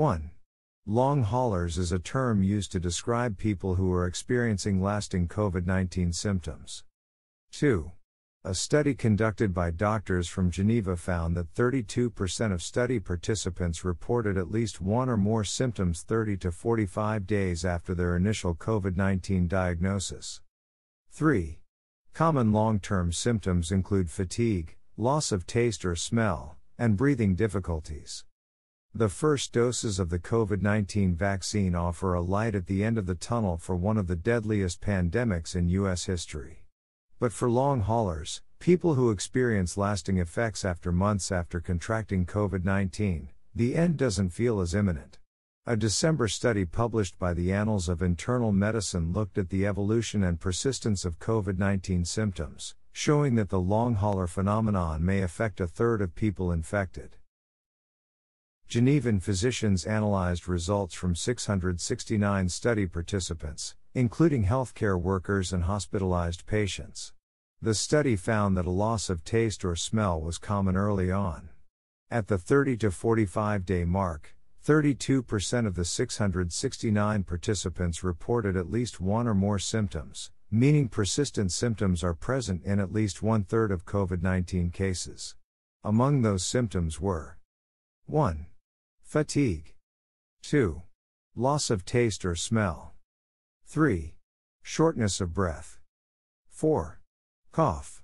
1. Long haulers is a term used to describe people who are experiencing lasting COVID 19 symptoms. 2. A study conducted by doctors from Geneva found that 32% of study participants reported at least one or more symptoms 30 to 45 days after their initial COVID 19 diagnosis. 3. Common long term symptoms include fatigue, loss of taste or smell, and breathing difficulties. The first doses of the COVID 19 vaccine offer a light at the end of the tunnel for one of the deadliest pandemics in U.S. history. But for long haulers, people who experience lasting effects after months after contracting COVID 19, the end doesn't feel as imminent. A December study published by the Annals of Internal Medicine looked at the evolution and persistence of COVID 19 symptoms, showing that the long hauler phenomenon may affect a third of people infected. Genevan physicians analyzed results from 669 study participants, including healthcare workers and hospitalized patients. The study found that a loss of taste or smell was common early on. At the 30 to 45 day mark, 32% of the 669 participants reported at least one or more symptoms, meaning persistent symptoms are present in at least one third of COVID 19 cases. Among those symptoms were 1. Fatigue. 2. Loss of taste or smell. 3. Shortness of breath. 4. Cough.